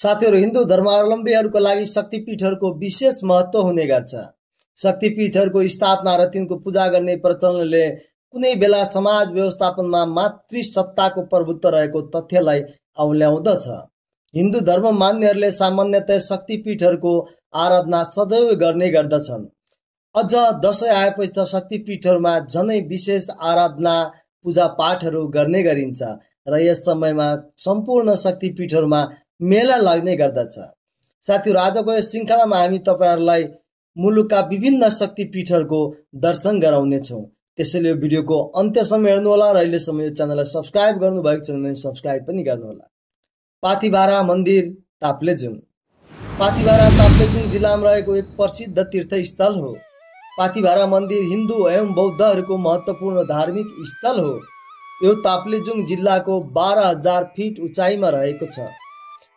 साथीहरू हिन्दू धर्मावलम्बीहरूका लागि शक्तिपीठहरूको विशेष महत्व हुने गर्छ। शक्तिपीठहरूको स्थापना र तिनको पूजा गर्ने प्रचलनले कुनै बेला समाज व्यवस्थापनमा मातृ सत्ताको प्रभुत्व रहेको तथ्यलाई औल्याउँदछ। हिन्दू धर्म मान्यहरूले सामान्यतया शक्तिपीठहरूको आराधना सदैव गर्ने गर्दछन्। अझ दसैँ आएपछि त शक्तिपीठहरूमा झनै विशेष आराधना पूजा पाठहरू गर्ने गरिन्छ र यस समयमा सम्पूर्ण शक्तिपीठहरूमा मेला लाग्ने गर्दछ। साथीहरू आजको यस श्रृङ्खलामा हामी तपाईँहरूलाई मुलुकका विभिन्न शक्तिपीठहरूको दर्शन गराउनेछौँ। त्यसैले यो भिडियोको अन्त्यसम्म हेर्नुहोला र अहिलेसम्म यो च्यानललाई सब्सक्राइब गर्नुभएको छ भने सब्सक्राइब पनि गर्नुहोला। पाथिभारा मन्दिर ताप्लेजुङ। पाथिभारा ताप्लेजुङ जिल्लामा रहेको एक प्रसिद्ध तीर्थस्थल हो। पाथिभारा मन्दिर हिन्दू एवं बौद्धहरूको महत्त्वपूर्ण धार्मिक स्थल हो। यो ताप्लेजुङ जिल्लाको बाह्र हजार फिट उचाइमा रहेको छ।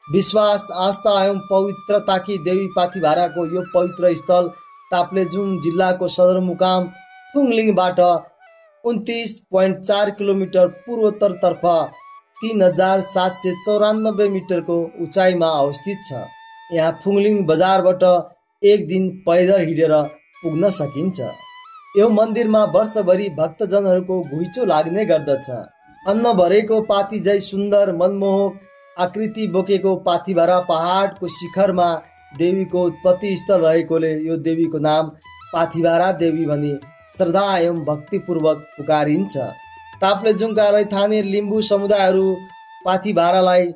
विश्वास आस्था एवं पवित्रताकी देवी पाथिभाराको यो पवित्र स्थल ताप्लेजुङ जिल्लाको सदरमुकाम फुङलिङबाट उन्तिस पोइन्ट चार किलोमिटर पूर्वोत्तरतर्फ तिन हजार सात सय चौरानब्बे मिटरको उचाइमा अवस्थित छ। यहाँ फुङलिङ बजारबाट एक दिन पैदल हिँडेर पुग्न सकिन्छ। यो मन्दिरमा वर्षभरि भक्तजनहरूको घुइँचो लाग्ने गर्दछ। अन्न भरेको पाती जै सुन्दर मनमोहक आकृति बोकेको पाथिभरा पहाडको शिखरमा देवीको उत्पत्ति स्थल रहेकोले यो देवीको नाम पाथिभारा देवी भनी श्रद्धा एवं भक्तिपूर्वक पुकारिन्छ। ताप्लेजुङका रैथाने लिम्बू समुदायहरू पाथिभारालाई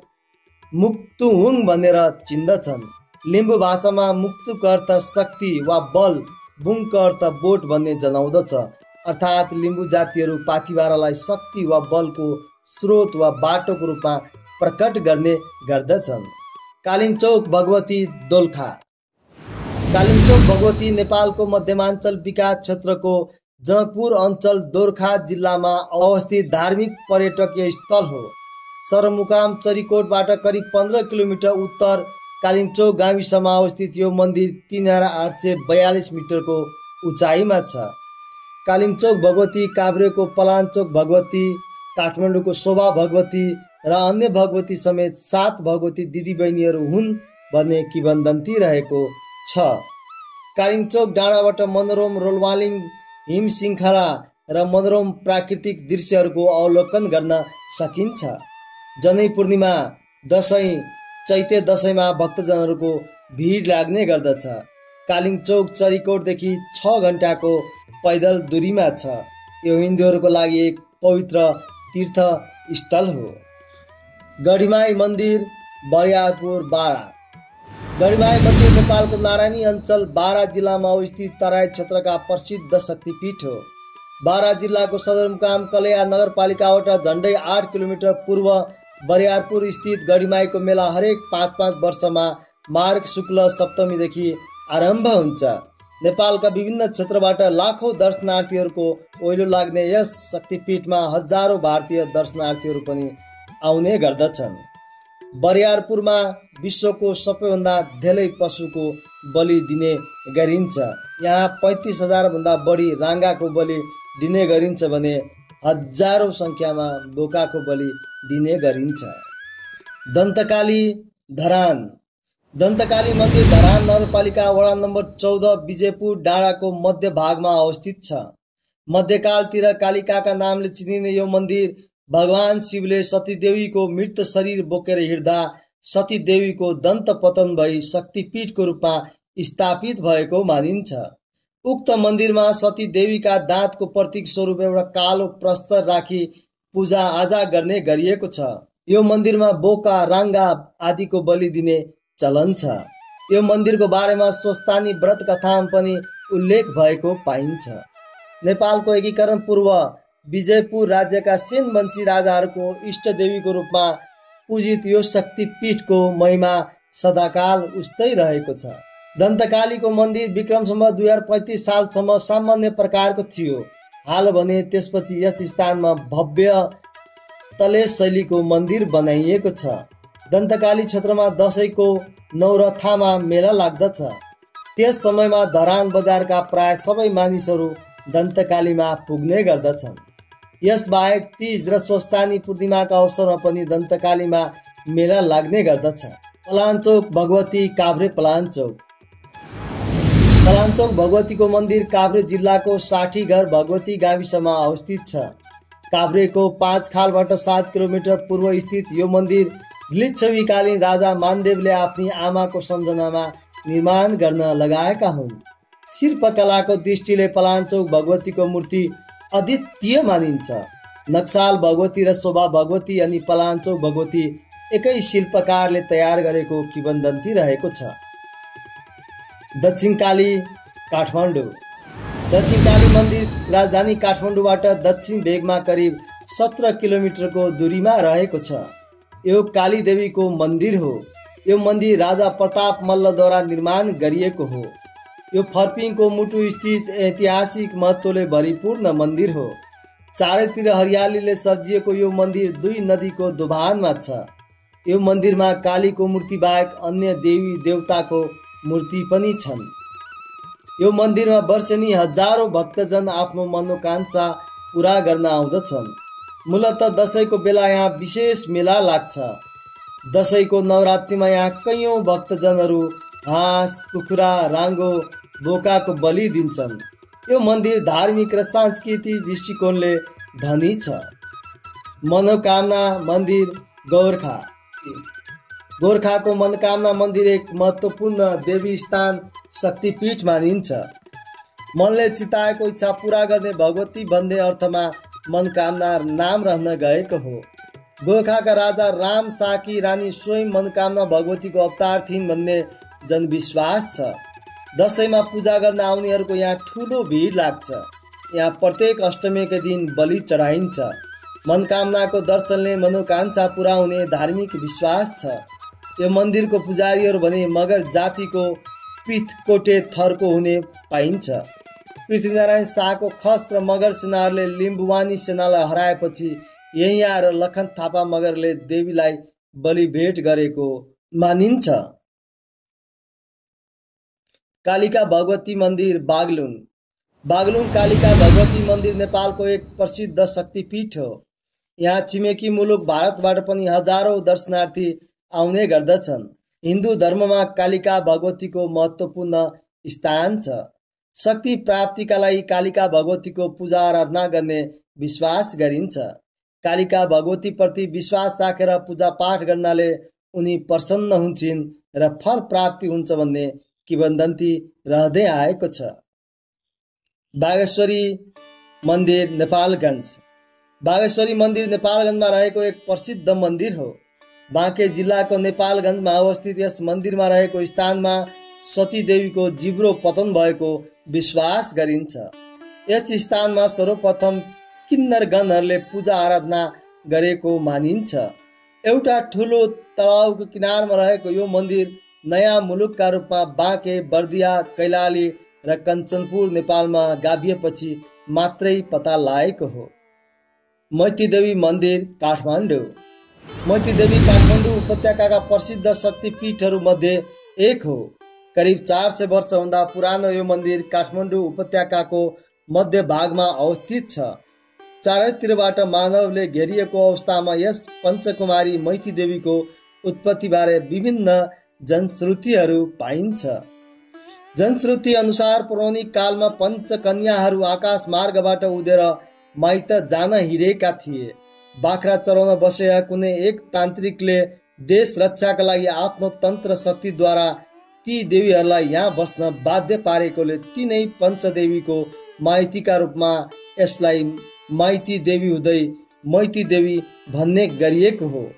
मुक्तुहुङ भनेर चिन्दछन्। लिम्बू भाषामा मुक्तुक अर्थ शक्ति वा बल बुङक अर्थ बोट भन्ने जनाउँदछ। अर्थात् लिम्बू जातिहरू पाथिभारालाई शक्ति वा बलको स्रोत वा बाटोको रूपमा प्रकट गर्ने गर्दछन्। कालिम्चोक भगवती दोलखा। कालिम्चोक भगवती नेपालको मध्यमाञ्चल विकास क्षेत्रको जनकपुर अञ्चल दोर्खा जिल्लामा अवस्थित धार्मिक पर्यटकीय स्थल हो। सरमुकाम चरीकोटबाट करिब पन्ध्र किलोमिटर उत्तर कालिम्चोक गाविसमा अवस्थित यो मन्दिर तिन हजार आठ सय बयालिस मिटरको उचाइमा छ। कालिम्चोक भगवती काभ्रेको पलाञ्चोक भगवती काठमाडौँको शोभा भगवती र अन्य भगवती समेत सात भगवती दिदीबहिनीहरू हुन् भन्ने किबन्दन्ती रहेको छ। कालिम्चोक डाँडाबाट मनोरम रोलवालिङ हिम श्रृङ्खला र मनोरम प्राकृतिक दृश्यहरूको अवलोकन गर्न सकिन्छ। जनै पूर्णिमा दसैँ चैते दसैँमा भक्तजनहरूको भिड लाग्ने गर्दछ। कालिम्चोक चरिकोटदेखि छ घन्टाको पैदल दूरीमा छ। यो हिन्दूहरूको लागि एक पवित्र तीर्थ स्थल हो। गढिमाई मन्दिर बरियापुर बारा। गढीमाई मन्दिर नेपालको नारायणी अञ्चल बारा जिल्लामा अवस्थित तराई क्षेत्रका प्रसिद्ध शक्तिपीठ हो। बारा जिल्लाको सदरमुकाम कलया नगरपालिकाबाट झन्डै आठ किलोमिटर पूर्व बरियारपुर स्थित गढीमाईको मेला हरेक पाँच पाँच वर्षमा मार्ग शुक्ल सप्तमीदेखि आरम्भ हुन्छ। नेपालका विभिन्न क्षेत्रबाट लाखौँ दर्शनार्थीहरूको ओइलो लाग्ने यस शक्तिपीठमा हजारौँ भारतीय दर्शनार्थीहरू पनि आउने गर्दछन्। बरियारपुरमा विश्वको सबैभन्दा धेरै पशुको बलि दिने गरिन्छ। यहाँ पैँतिस हजारभन्दा बढी राँगाको बलि दिने गरिन्छ भने हजारौँ सङ्ख्यामा बोकाको बलि दिने गरिन्छ। दन्तकाली धरान। दन्तकाली मन्दिर धरान नगरपालिका वडा नम्बर चौध विजयपुर डाँडाको मध्य भागमा अवस्थित छ। मध्यकालतिर कालिकाका नामले चिनिने यो मन्दिर भगवान शिवले सतीदेवीको मृत शरीर बोकेर हिँड्दा सतीदेवीको दन्त पतन भई शक्तिपीठको रूपमा स्थापित भएको मानिन्छ। उक्त मन्दिरमा सतीदेवीका दाँतको प्रतीक स्वरूप एउटा कालो प्रस्तर राखी पूजा आजा गर्ने गरिएको छ। यो मन्दिरमा बोका राङ्गा आदिको बलि दिने चलन छ। यो मन्दिरको बारेमा स्वस्तानी व्रत कथामा पनि उल्लेख भएको पाइन्छ। नेपालको एकीकरण पूर्व विजयपुर राज्यका सेन वंशी राजाहरूको इष्टदेवीको रूपमा पूजित यो शक्तिपीठको महिमा सदाकाल उस्तै रहेको छ। दन्तकालीको मन्दिर विक्रमसम्म दुई हजार पैँतिस सालसम्म सामान्य प्रकारको थियो। हाल भने त्यसपछि यस स्थानमा भव्य तलेस शैलीको मन्दिर बनाइएको छ। दन्तकाली क्षेत्रमा दसैँको नौरथामा मेला लाग्दछ। त्यस समयमा धरान बजारका प्राय सबै मानिसहरू दन्तकालीमा पुग्ने गर्दछन्। यसबाहेक तिज र स्वस्थानी पूर्णिमाका अवसरमा पनि दन्तकालीमा मेला लाग्ने गर्दछ। पलाञ्चोक भगवती काभ्रे पलाञ्चोक पलाञ्चोक भगवतीको मन्दिर काभ्रे जिल्लाको साठी घर भगवती गाविसमा अवस्थित छ। काभ्रेको पाँच खालबाट सात किलोमिटर पूर्व स्थित यो मन्दिर लिच्छवीकालीन राजा मानदेवले आफ्नी आमाको सम्झनामा निर्माण गर्न लगाएका हुन्। शिल्पकलाको दृष्टिले पलाञ्चोक भगवतीको मूर्ति अद्वितीय मानिन्छ। नक्साल भगवती र शोभा भगवती अनि पलाञ्चोक भगवती एकै शिल्पकारले तयार गरेको किबन्दन्ती रहेको छ। दक्षिणकाली काठमाडौँ। दक्षिणकाली मन्दिर राजधानी काठमाडौँबाट दक्षिण भेगमा करिब सत्र किलोमिटरको दूरीमा रहेको छ। यो काली देवीको मन्दिर हो। यो मन्दिर राजा प्रताप मल्लद्वारा निर्माण गरिएको हो। यो फर्पिङको मुटु स्थित ऐतिहासिक महत्त्वले भरिपूर्ण मन्दिर हो। चारैतिर हरियालीले सजिएको यो मन्दिर दुई नदीको दोभानमा छ। यो मन्दिरमा कालीको मूर्ति बाहेक अन्य देवी देवताको मूर्ति पनि छन्। यो मन्दिरमा वर्षेनी हजारौँ भक्तजन आफ्नो मनोकाङ्क्षा पुरा गर्न आउँदछन्। मूलत दसैँको बेला यहाँ विशेष मेला लाग्छ। दसैँको नवरात्रिमा यहाँ कैयौँ भक्तजनहरू हाँस कुखुरा राङ्गो बोकाको बलि दिन्छन्। यो मन्दिर धार्मिक र सांस्कृतिक दृष्टिकोणले धनी छ। मनोकामना मन्दिर गोर्खा। गोर्खाको मनोकामना मन्दिर एक महत्त्वपूर्ण देवी स्थान शक्तिपीठ मानिन्छ। मनले चिताएको इच्छा पुरा गर्ने भगवती भन्ने अर्थमा मनोकामना नाम रहन गएको हो। गोर्खाका राजा राम साकी रानी स्वयं मनोकामना भगवतीको अवतार थिइन् भन्ने जनविश्वास छ। दसैँमा पूजा गर्न आउनेहरूको यहाँ ठुलो भिड लाग्छ। यहाँ प्रत्येक अष्टमीको दिन बलि चढाइन्छ। मनोकामनाको दर्शनले मनोकाङ्क्षा पुरा हुने धार्मिक विश्वास छ। यो मन्दिरको पुजारीहरू भने मगर जातिको पिथकोटे थरको हुने पाइन्छ। पृथ्वीनारायण शाहको खस र मगर सेनाहरूले लिम्बुवानी सेनालाई हराएपछि यहीँ आएर लखन थापा मगरले देवीलाई बलि भेट गरेको मानिन्छ। कालिका भगवती मन्दिर बागलुङ बागलुङ कालिका भगवती मन्दिर नेपालको एक प्रसिद्ध शक्तिपीठ हो। यहाँ छिमेकी मुलुक भारतबाट पनि हजारौँ दर्शनार्थी आउने गर्दछन्। हिन्दू धर्ममा कालिका भगवतीको महत्त्वपूर्ण स्थान छ। शक्ति प्राप्तिका लागि कालिका भगवतीको पूजा आराधना गर्ने विश्वास गरिन्छ। कालिका भगवतीप्रति विश्वास राखेर पूजा पाठ गर्नाले उनी प्रसन्न हुन्छन् र फल प्राप्ति हुन्छ भन्ने किंवदन्ती रहँदै आएको छ। बागेश्वरी मन्दिर नेपालगञ्ज। बागेश्वरी मन्दिर नेपालगञ्जमा रहेको एक प्रसिद्ध मन्दिर हो। बाँके जिल्लाको नेपालगञ्जमा अवस्थित यस मन्दिरमा रहेको स्थानमा सती देवीको जिब्रो पतन भएको विश्वास गरिन्छ। यस स्थानमा सर्वप्रथम किन्नरगणहरूले पूजा आराधना गरेको मानिन्छ। एउटा ठुलो तलाउको किनारमा रहेको यो मन्दिर नयाँ मुलुकका रूपमा बाँके बर्दिया कैलाली र कञ्चनपुर नेपालमा गाभिएपछि मात्रै पत्ता लागेको हो। मैतीदेवी मन्दिर काठमाडौँ। मैतीदेवी काठमाडौँ उपत्यकाका प्रसिद्ध शक्तिपीठहरू मध्ये एक हो। करिब चार सय वर्षभन्दा पुरानो यो मन्दिर काठमाडौँ उपत्यकाको मध्य भागमा अवस्थित छ। चारैतिरबाट मानवले घेरिएको अवस्थामा यस पञ्चकुमारी मैती देवीको उत्पत्तिबारे विभिन्न जनश्रुतिहरू पाइन्छ। जनश्रुति अनुसार पौराणिक कालमा पञ्चकन्याहरू आकाश मार्गबाट उडेर माइत जान हिँडेका थिए। बाख्रा चराउन बसेका कुनै एक तान्त्रिकले देश रक्षाका लागि आफ्नो तन्त्र शक्तिद्वारा ती देवीहरूलाई यहाँ बस्न बाध्य पारेकोले तिनै पञ्चदेवीको माइतीका रूपमा यसलाई माइती देवी हुँदै मैती देवी भन्ने गरिएको हो।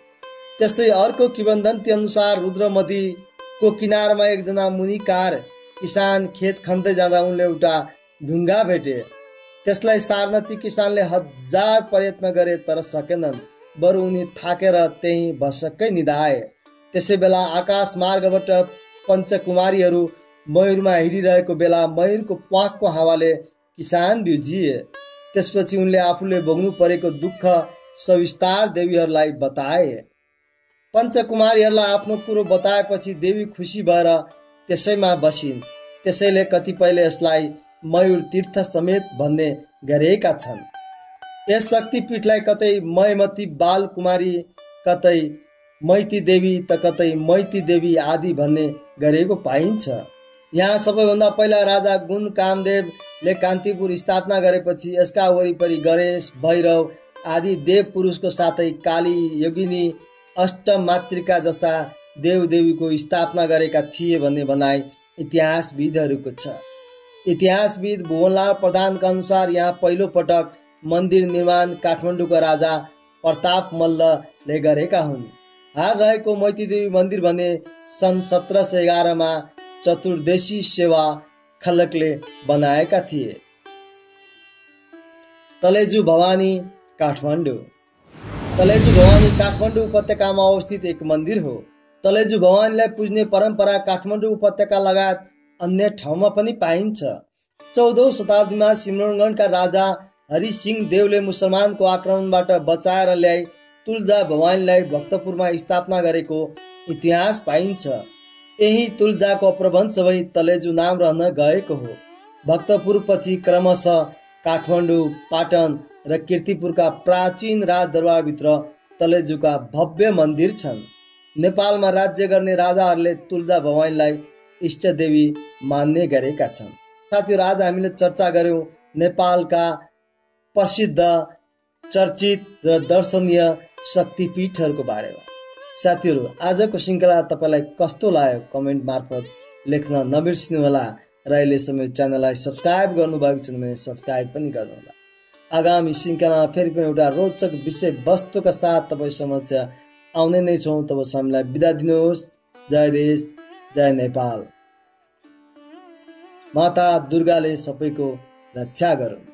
त्यस्तै अर्को किबन्दन्ती अनुसार रुद्रमदीको किनारमा एकजना मुनिकार किसान खेत खन्दै जाँदा उनले एउटा ढुङ्गा भेटे। त्यसलाई सार्न ती किसानले हजार प्रयत्न गरे तर सकेनन्। बरु उनी थाकेर त्यहीँ भसक्कै निधाए। त्यसै बेला आकाश मार्गबाट पञ्चकुमारीहरू मयुरमा हिँडिरहेको बेला मयुरको प्वाकको हावाले किसान बिउजिए त्यसपछि उनले आफूले भोग्नु परेको दुःख सविस्तार देवीहरूलाई बताए। पञ्चकुमारीहरूलाई आफ्नो कुरो बताएपछि देवी खुसी भएर त्यसैमा बसिन्। त्यसैले कतिपयले यसलाई मयूर तीर्थ समेत भन्ने गरेका छन्। यस शक्तिपीठलाई कतै मयमती बाल कुमारी कतै मैती देवी त कतै मैती देवी आदि भन्ने गरेको पाइन्छ। यहाँ सबैभन्दा पहिला राजा गुण कामदेवले कान्तिपुर स्थापना गरेपछि यसका वरिपरि गणेश भैरव आदि देव पुरुषको साथै काली योगिनी अष्टमातृका जस्ता देवदेवीको स्थापना गरेका थिए भन्ने भनाइ इतिहासविदहरूको छ। इतिहासविद भुवनलाल प्रधानका अनुसार यहाँ पहिलो पटक मन्दिर निर्माण काठमाडौँका राजा प्रताप मल्लले गरेका हुन्। हाल रहेको मैतीदेवी मन्दिर भने सन् सत्र सय एघारमा चतुर्देशी सेवा खलकले बनाएका थिए। तलेजु भवानी काठमाडौँ। तलेजु भवानी काठमाडौँ उपत्यकामा अवस्थित एक मन्दिर हो। तलेजु भवानीलाई पुज्ने परम्परा काठमाडौँ उपत्यका लगायत अन्य ठाउँमा पनि पाइन्छ। चौधौँ शताब्दीमा सिमरनगढका राजा हरिसिंह देवले मुसलमानको आक्रमणबाट बचाएर ल्याई तुलजा भवानीलाई भक्तपुरमा स्थापना गरेको इतिहास पाइन्छ। यही तुलजाको प्रबन्ध भई तलेजु नाम रहन गएको हो। भक्तपुरपछि क्रमशः काठमाडौँ पाटन र किर्तिपुरका प्राचीन राजदरबारभित्र तलेजुका भव्य मन्दिर छन्। नेपालमा राज्य गर्ने राजाहरूले तुलजा भवानीलाई इष्टदेवी मान्ने गरेका छन्। साथीहरू आज हामीले चर्चा गऱ्यौँ नेपालका प्रसिद्ध चर्चित र दर्शनीय शक्तिपीठहरूको बारेमा। साथीहरू आजको श्रृङ्खला तपाईँलाई कस्तो लाग्यो कमेन्ट मार्फत लेख्न नबिर्सिनुहोला र अहिलेसम्म च्यानललाई सब्सक्राइब गर्नुभएको छ भने सब्सक्राइब पनि गर्नुहोला। आगामी श्रृङ्खलामा फेरि पनि एउटा रोचक विषय वस्तुका साथ तपाईँ समक्ष आउने नै छौँ। तब हामीलाई बिदा दिनुहोस्। जय देश जय नेपाल। माता दुर्गाले सबैको रक्षा गरून्।